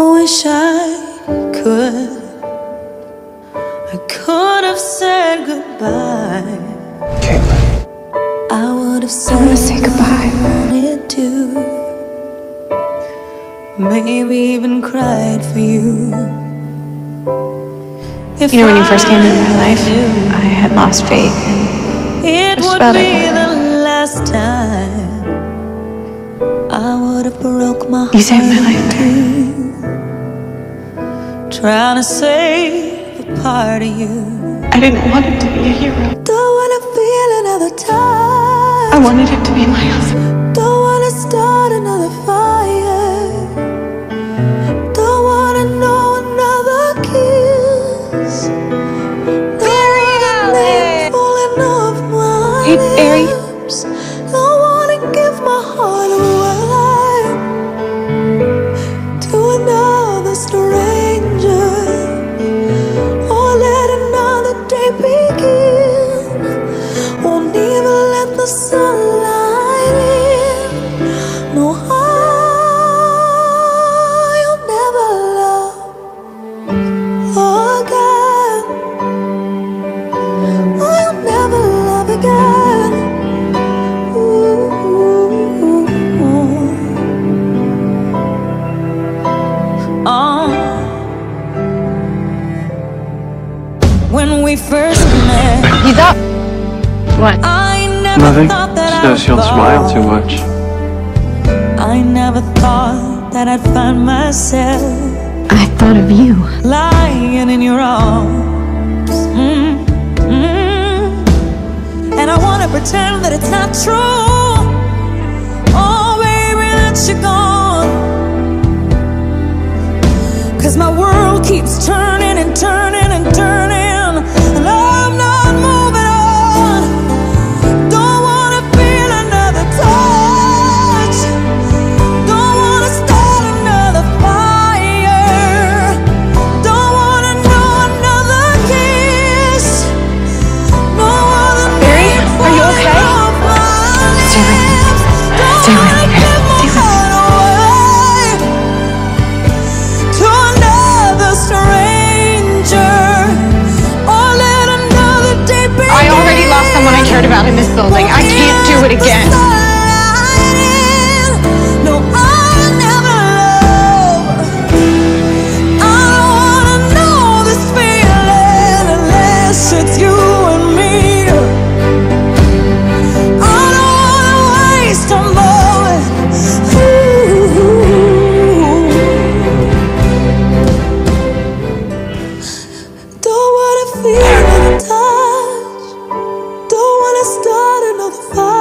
I wish I could. I could have said goodbye. Caitlin. I would have said I wanna say goodbye. wanted to. Maybe even cried for you. If You know, when you first came into my life, I had lost faith. And It Just would about be it. the last time I would have broke my heart You saved my life. Trying to save a part of you I didn't want him to be a hero. Don't wanna feel another time I wanted him to be my husband. Don't wanna start another fire Don't wanna know another kiss name falling off my Hey, Barry. Don't wanna give my heart away the sunlight in No, I'll never love again I'll never love again Ooh. Oh. When we first met He's up. What? Uh. I never Nothing. thought that I Just don't smile too much. I never thought that I'd find myself I thought of you. lying in your arms. Mm, mm. And I wanna pretend that it's not true. Oh, baby, that you're gone. Cause my world keeps turning and turning lips. Don't start another fire.